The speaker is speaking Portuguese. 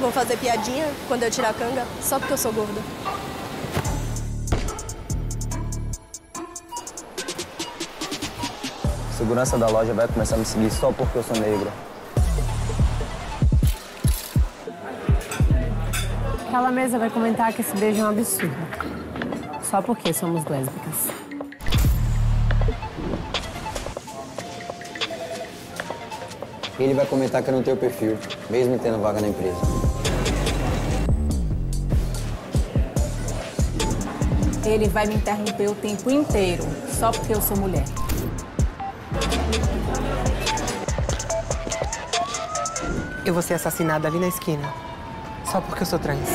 Vou fazer piadinha quando eu tirar a canga só porque eu sou gorda. segurança da loja vai começar a me seguir só porque eu sou negro. Aquela mesa vai comentar que esse beijo é um absurdo. Só porque somos lésbicas. Ele vai comentar que eu não tenho perfil, mesmo tendo vaga na empresa. Ele vai me interromper o tempo inteiro, só porque eu sou mulher. Eu vou ser assassinada ali na esquina, só porque eu sou trans.